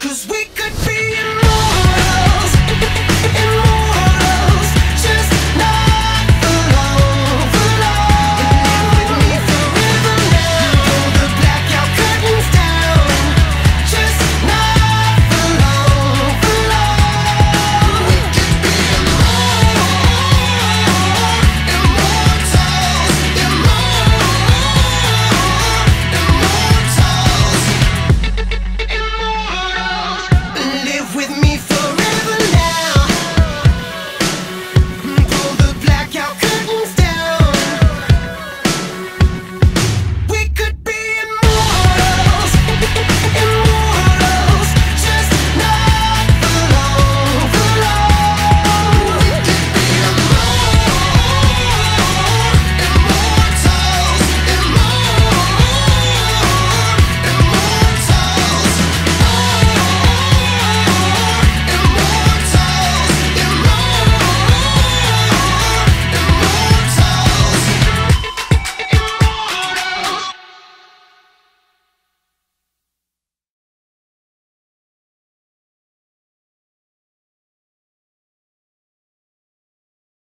Cause we